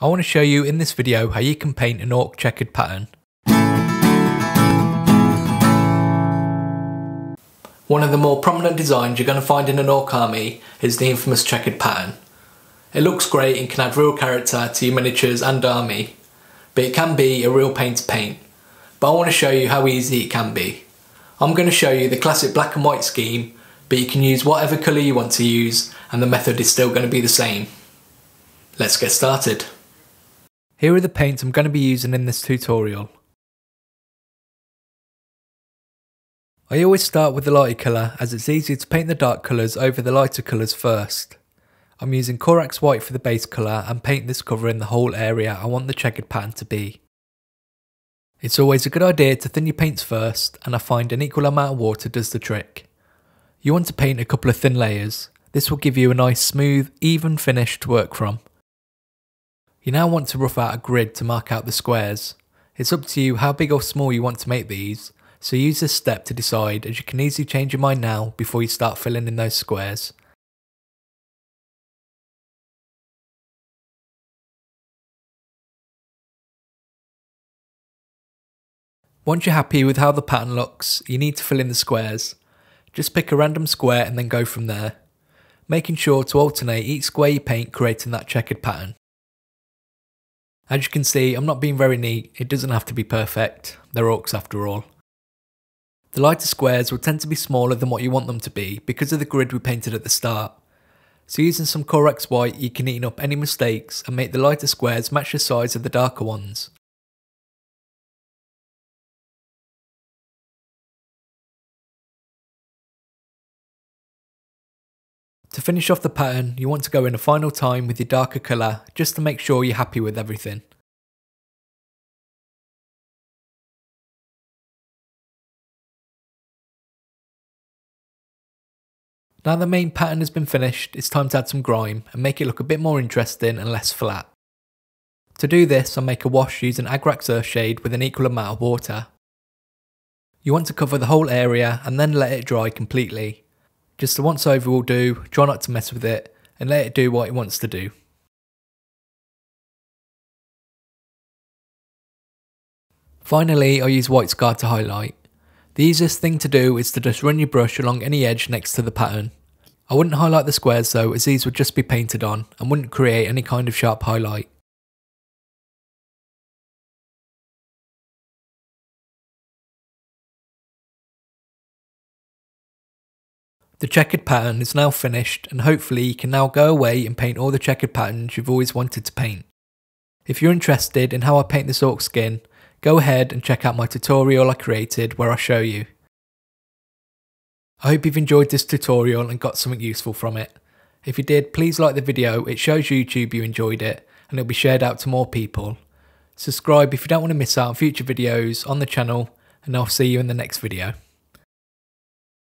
I want to show you in this video how you can paint an ork checkered pattern. One of the more prominent designs you're going to find in an ork army is the infamous checkered pattern. It looks great and can add real character to your miniatures and army, but it can be a real pain to paint. But I want to show you how easy it can be. I'm going to show you the classic black and white scheme, but you can use whatever colour you want to use and the method is still going to be the same. Let's get started. Here are the paints I'm going to be using in this tutorial. I always start with the lighter colour as it's easier to paint the dark colours over the lighter colours first. I'm using Corax White for the base colour and paint this covering the whole area I want the checkered pattern to be. It's always a good idea to thin your paints first and I find an equal amount of water does the trick. You want to paint a couple of thin layers, this will give you a nice smooth, even finish to work from. You now want to rough out a grid to mark out the squares. It's up to you how big or small you want to make these, so use this step to decide as you can easily change your mind now before you start filling in those squares. Once you're happy with how the pattern looks, you need to fill in the squares. Just pick a random square and then go from there, making sure to alternate each square you paint creating that checkered pattern. As you can see, I'm not being very neat, it doesn't have to be perfect, they're orks after all. The lighter squares will tend to be smaller than what you want them to be because of the grid we painted at the start. So using some Corax White you can neaten up any mistakes and make the lighter squares match the size of the darker ones. To finish off the pattern, you want to go in a final time with your darker colour just to make sure you're happy with everything. Now the main pattern has been finished, it's time to add some grime and make it look a bit more interesting and less flat. To do this, I'll make a wash using Agrax Earthshade with an equal amount of water. You want to cover the whole area and then let it dry completely. Just the once over will do, try not to mess with it, and let it do what it wants to do. Finally, I use white scar to highlight. The easiest thing to do is to just run your brush along any edge next to the pattern. I wouldn't highlight the squares though as these would just be painted on and wouldn't create any kind of sharp highlight. The checkered pattern is now finished and hopefully you can now go away and paint all the checkered patterns you've always wanted to paint. If you're interested in how I paint this ork skin, go ahead and check out my tutorial I created where I show you. I hope you've enjoyed this tutorial and got something useful from it. If you did, please like the video, it shows YouTube you enjoyed it and it'll be shared out to more people. Subscribe if you don't want to miss out on future videos on the channel and I'll see you in the next video.